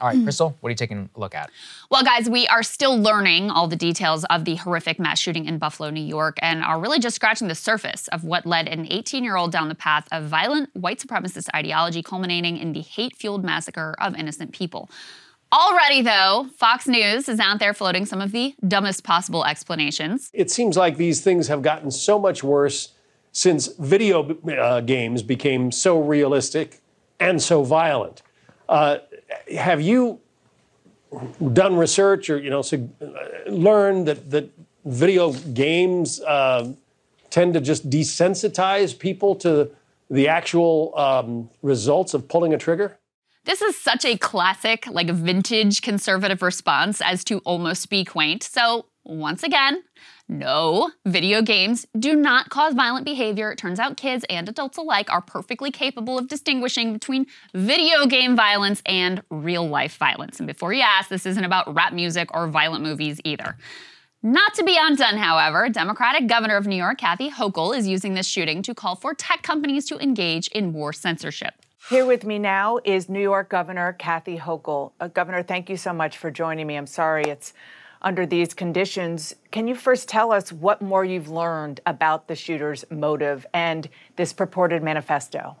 All right, Krystal, what are you taking a look at? Well, guys, we are still learning all the details of the horrific mass shooting in Buffalo, New York, and are really just scratching the surface of what led an 18 year old down the path of violent white supremacist ideology, culminating in the hate fueled massacre of innocent people. Already, though, Fox News is out there floating some of the dumbest possible explanations. It seems like these things have gotten so much worse since video uh, games became so realistic and so violent. Uh, have you done research or you know learned that that video games uh, tend to just desensitize people to the actual um, results of pulling a trigger? This is such a classic, like vintage conservative response as to almost be quaint. So, once again, no, video games do not cause violent behavior. It turns out kids and adults alike are perfectly capable of distinguishing between video game violence and real life violence. And before you ask, this isn't about rap music or violent movies either. Not to be undone, however, Democratic Governor of New York, Kathy Hochul, is using this shooting to call for tech companies to engage in more censorship. Here with me now is New York Governor Kathy Hochul. Uh, Governor, thank you so much for joining me. I'm sorry it's under these conditions. Can you first tell us what more you've learned about the shooter's motive and this purported manifesto?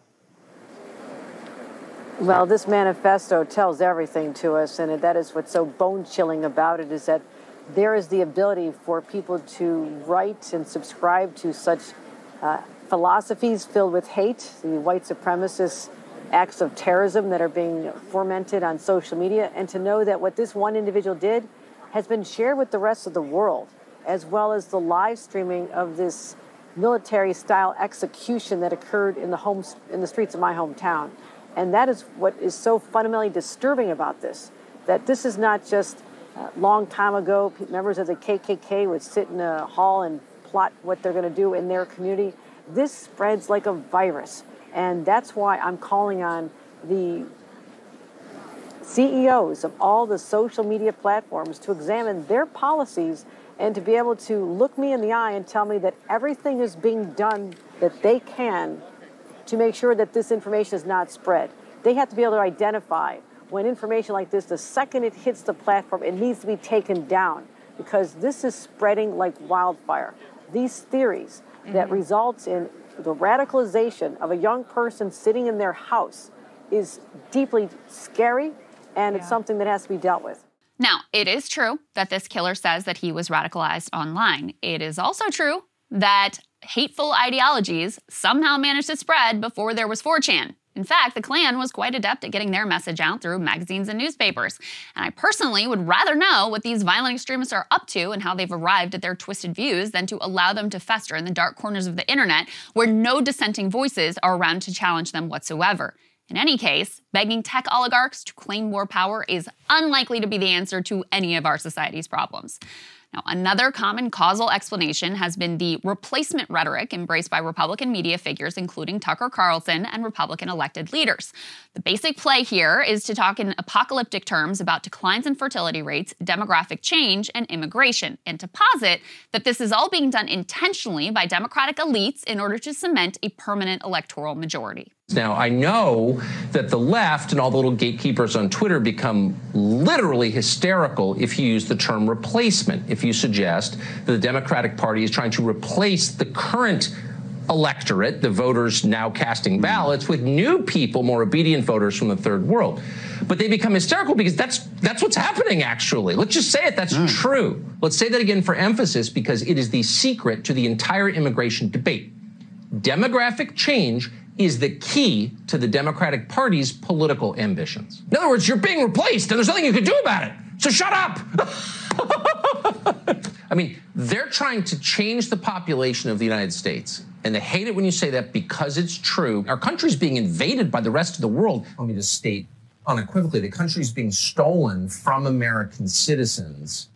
Well, this manifesto tells everything to us, and that is what's so bone chilling about it is that there is the ability for people to write and subscribe to such uh, philosophies filled with hate, the white supremacist acts of terrorism that are being fomented on social media, and to know that what this one individual did has been shared with the rest of the world, as well as the live streaming of this military style execution that occurred in the homes in the streets of my hometown. And that is what is so fundamentally disturbing about this, that this is not just uh, long time ago, members of the KKK would sit in a hall and plot what they're going to do in their community. This spreads like a virus. And that's why I'm calling on the CEOs of all the social media platforms to examine their policies and to be able to look me in the eye and tell me that everything is being done that they can to make sure that this information is not spread. They have to be able to identify when information like this, the second it hits the platform, it needs to be taken down because this is spreading like wildfire. These theories mm-hmm. that results in the radicalization of a young person sitting in their house is deeply scary and yeah. it's something that has to be dealt with. Now, it is true that this killer says that he was radicalized online. It is also true that hateful ideologies somehow managed to spread before there was 4chan. In fact, the Klan was quite adept at getting their message out through magazines and newspapers. And I personally would rather know what these violent extremists are up to and how they've arrived at their twisted views than to allow them to fester in the dark corners of the internet where no dissenting voices are around to challenge them whatsoever. In any case, begging tech oligarchs to claim more power is unlikely to be the answer to any of our society's problems. Now, another common causal explanation has been the replacement rhetoric embraced by Republican media figures, including Tucker Carlson and Republican elected leaders. The basic play here is to talk in apocalyptic terms about declines in fertility rates, demographic change, and immigration, and to posit that this is all being done intentionally by Democratic elites in order to cement a permanent electoral majority. Now, I know that the left and all the little gatekeepers on Twitter become literally hysterical if you use the term replacement, if you suggest that the Democratic Party is trying to replace the current electorate, the voters now casting ballots, with new people, more obedient voters from the third world. But they become hysterical because that's that's what's happening actually. Let's just say it, that's mm. true. Let's say that again for emphasis because it is the secret to the entire immigration debate. Demographic change is the key to the Democratic Party's political ambitions. In other words, you're being replaced and there's nothing you can do about it. So shut up. I mean, they're trying to change the population of the United States. And they hate it when you say that because it's true. Our country's being invaded by the rest of the world. Let me just state unequivocally the country's being stolen from American citizens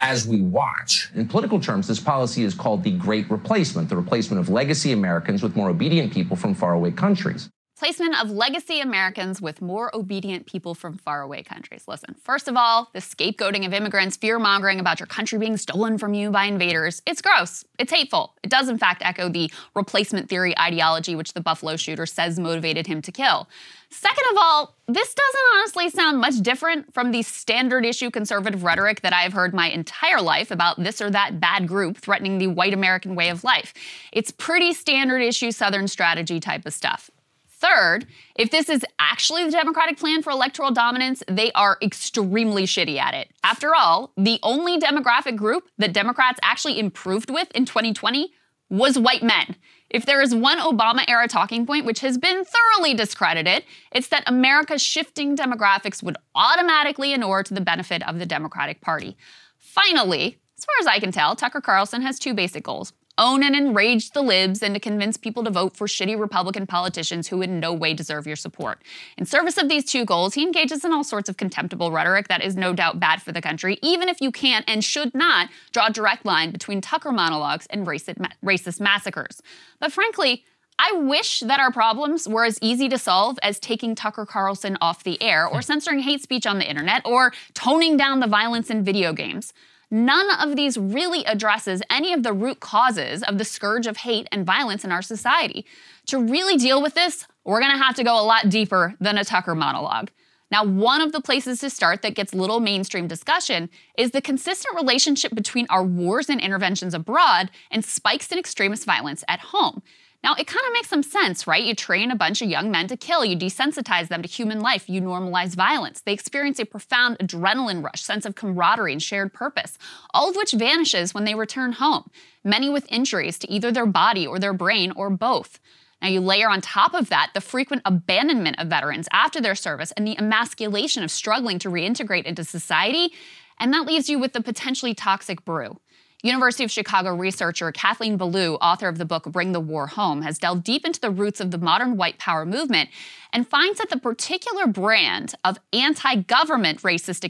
as we watch. In political terms, this policy is called the Great Replacement, the replacement of legacy Americans with more obedient people from faraway countries. Placement of legacy Americans with more obedient people from faraway countries. Listen, first of all, the scapegoating of immigrants, fear mongering about your country being stolen from you by invaders, it's gross. It's hateful. It does, in fact, echo the replacement theory ideology which the Buffalo shooter says motivated him to kill. Second of all, this doesn't honestly sound much different from the standard issue conservative rhetoric that I have heard my entire life about this or that bad group threatening the white American way of life. It's pretty standard issue Southern strategy type of stuff. Third, if this is actually the Democratic plan for electoral dominance, they are extremely shitty at it. After all, the only demographic group that Democrats actually improved with in 2020 was white men. If there is one Obama era talking point which has been thoroughly discredited, it's that America's shifting demographics would automatically inure to the benefit of the Democratic Party. Finally, as far as I can tell, Tucker Carlson has two basic goals own and enrage the libs, and to convince people to vote for shitty Republican politicians who in no way deserve your support. In service of these two goals, he engages in all sorts of contemptible rhetoric that is no doubt bad for the country, even if you can't and should not draw a direct line between Tucker monologues and racist, massacres. But frankly, I wish that our problems were as easy to solve as taking Tucker Carlson off the air or hmm. censoring hate speech on the internet or toning down the violence in video games. None of these really addresses any of the root causes of the scourge of hate and violence in our society. To really deal with this, we're gonna have to go a lot deeper than a Tucker monologue. Now, one of the places to start that gets little mainstream discussion is the consistent relationship between our wars and interventions abroad and spikes in extremist violence at home. Now, it kind of makes some sense, right? You train a bunch of young men to kill, you desensitize them to human life, you normalize violence. They experience a profound adrenaline rush, sense of camaraderie, and shared purpose, all of which vanishes when they return home, many with injuries to either their body or their brain or both. Now, you layer on top of that the frequent abandonment of veterans after their service and the emasculation of struggling to reintegrate into society, and that leaves you with the potentially toxic brew. University of Chicago researcher Kathleen Belew, author of the book Bring the War Home, has delved deep into the roots of the modern white power movement and finds that the particular brand of anti government racist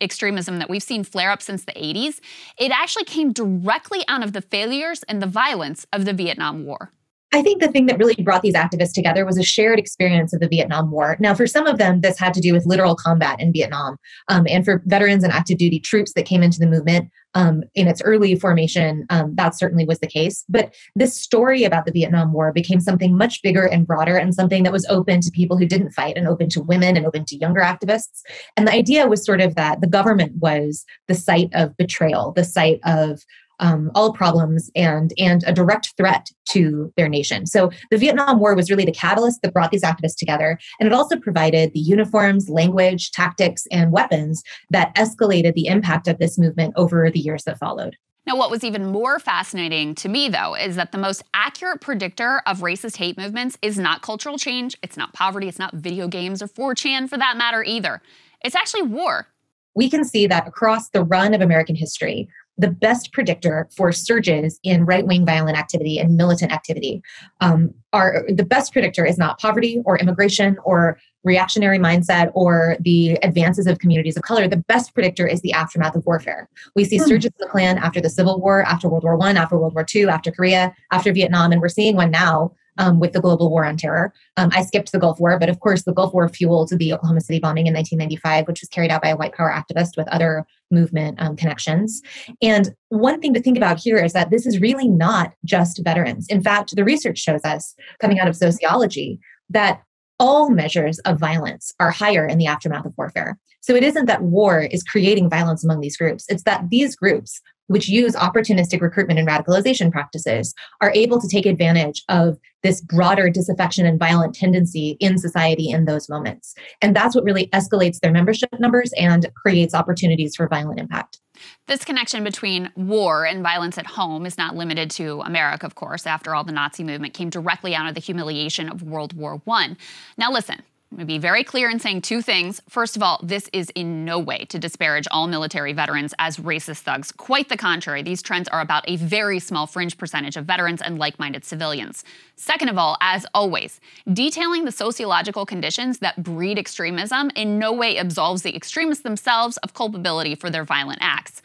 extremism that we've seen flare up since the 80s, it actually came directly out of the failures and the violence of the Vietnam War. I think the thing that really brought these activists together was a shared experience of the Vietnam War. Now, for some of them, this had to do with literal combat in Vietnam. Um, and for veterans and active duty troops that came into the movement um, in its early formation, um, that certainly was the case. But this story about the Vietnam War became something much bigger and broader and something that was open to people who didn't fight and open to women and open to younger activists. And the idea was sort of that the government was the site of betrayal, the site of um, all problems and and a direct threat to their nation. So the Vietnam War was really the catalyst that brought these activists together, and it also provided the uniforms, language, tactics, and weapons that escalated the impact of this movement over the years that followed. Now, what was even more fascinating to me, though, is that the most accurate predictor of racist hate movements is not cultural change, it's not poverty, it's not video games or 4chan for that matter either. It's actually war. We can see that across the run of American history, the best predictor for surges in right wing violent activity and militant activity um, are the best predictor is not poverty or immigration or reactionary mindset or the advances of communities of color. The best predictor is the aftermath of warfare. We see hmm. surges in the Klan after the Civil War, after World War One, after World War Two, after Korea, after Vietnam, and we're seeing one now um, with the global war on terror. Um, I skipped the Gulf War, but of course, the Gulf War fueled the Oklahoma City bombing in 1995, which was carried out by a white power activist with other movement um, connections. And one thing to think about here is that this is really not just veterans. In fact, the research shows us, coming out of sociology, that all measures of violence are higher in the aftermath of warfare. So it isn't that war is creating violence among these groups, it's that these groups which use opportunistic recruitment and radicalization practices, are able to take advantage of this broader disaffection and violent tendency in society in those moments. And that's what really escalates their membership numbers and creates opportunities for violent impact. This connection between war and violence at home is not limited to America, of course. After all, the Nazi movement came directly out of the humiliation of World War I. Now, listen, I'm going to be very clear in saying two things. First of all, this is in no way to disparage all military veterans as racist thugs. Quite the contrary, these trends are about a very small fringe percentage of veterans and like minded civilians. Second of all, as always, detailing the sociological conditions that breed extremism in no way absolves the extremists themselves of culpability for their violent acts.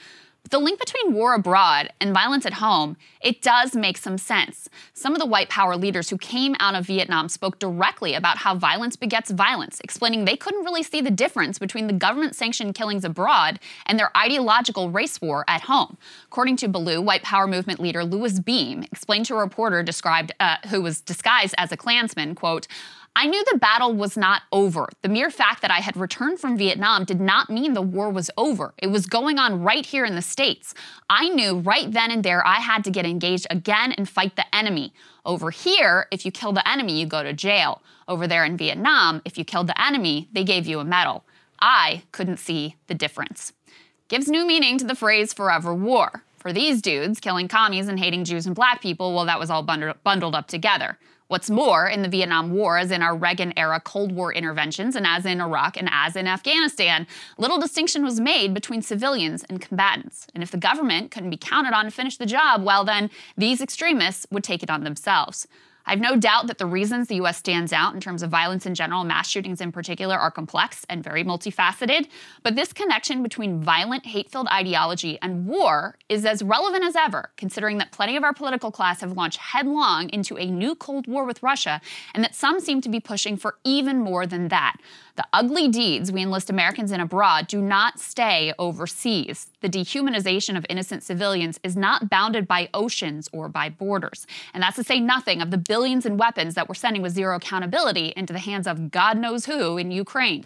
The link between war abroad and violence at home, it does make some sense. Some of the white power leaders who came out of Vietnam spoke directly about how violence begets violence, explaining they couldn't really see the difference between the government sanctioned killings abroad and their ideological race war at home. According to Belew, white power movement leader Louis Beam explained to a reporter described uh, who was disguised as a Klansman, quote, I knew the battle was not over. The mere fact that I had returned from Vietnam did not mean the war was over. It was going on right here in the States. I knew right then and there I had to get engaged again and fight the enemy. Over here, if you kill the enemy, you go to jail. Over there in Vietnam, if you killed the enemy, they gave you a medal. I couldn't see the difference. Gives new meaning to the phrase forever war. For these dudes, killing commies and hating Jews and black people, well, that was all bundled up together. What's more, in the Vietnam War, as in our Reagan era Cold War interventions, and as in Iraq and as in Afghanistan, little distinction was made between civilians and combatants. And if the government couldn't be counted on to finish the job, well, then these extremists would take it on themselves. I have no doubt that the reasons the US stands out in terms of violence in general, mass shootings in particular, are complex and very multifaceted. But this connection between violent, hate filled ideology and war is as relevant as ever, considering that plenty of our political class have launched headlong into a new Cold War with Russia, and that some seem to be pushing for even more than that. The ugly deeds we enlist Americans in abroad do not stay overseas. The dehumanization of innocent civilians is not bounded by oceans or by borders. And that's to say nothing of the billions in weapons that we're sending with zero accountability into the hands of God knows who in Ukraine.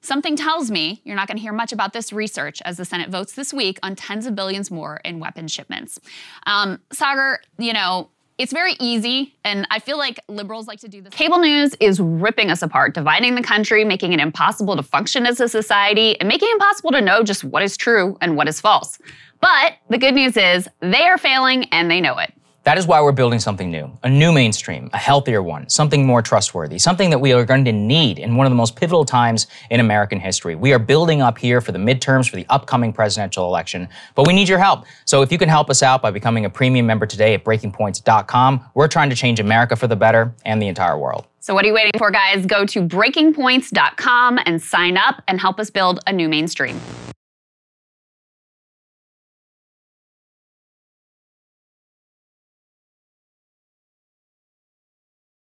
Something tells me you're not going to hear much about this research as the Senate votes this week on tens of billions more in weapon shipments. Um, Saagar, you know, it's very easy, and I feel like liberals like to do this. Cable news is ripping us apart, dividing the country, making it impossible to function as a society, and making it impossible to know just what is true and what is false. But the good news is they are failing and they know it. That is why we're building something new, a new mainstream, a healthier one, something more trustworthy, something that we are going to need in one of the most pivotal times in American history. We are building up here for the midterms, for the upcoming presidential election, but we need your help. So if you can help us out by becoming a premium member today at breakingpoints.com, we're trying to change America for the better and the entire world. So what are you waiting for, guys? Go to breakingpoints.com and sign up and help us build a new mainstream.